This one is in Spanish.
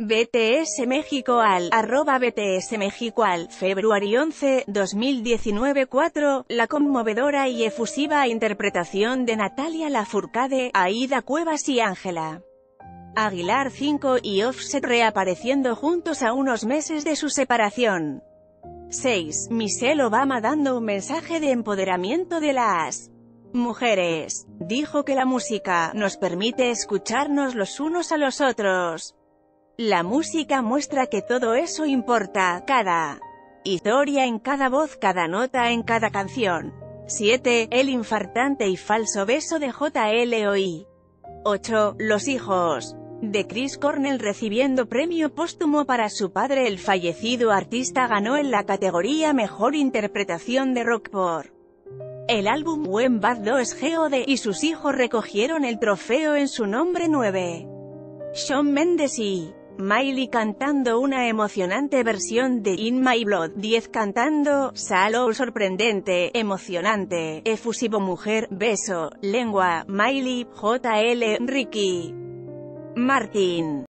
BTS México al, arroba BTS México al, Februario 11, 2019 4, la conmovedora y efusiva interpretación de Natalia Lafourcade, Aida Cuevas y Ángela. Aguilar 5 y Offset reapareciendo juntos a unos meses de su separación. 6. Michelle Obama dando un mensaje de empoderamiento de las mujeres. Dijo que la música nos permite escucharnos los unos a los otros. La música muestra que todo eso importa, cada historia en cada voz, cada nota en cada canción. 7. El infartante y falso beso de JLOI. 8. Los hijos de Chris Cornell recibiendo premio póstumo para su padre el fallecido artista ganó en la categoría Mejor Interpretación de Rock por el álbum When Bad 2 GOD y sus hijos recogieron el trofeo en su nombre 9. Shawn Mendes y Miley cantando una emocionante versión de In My Blood, 10 cantando, Salo sorprendente, emocionante, efusivo mujer, beso, lengua, Miley, JL, Ricky. Martin.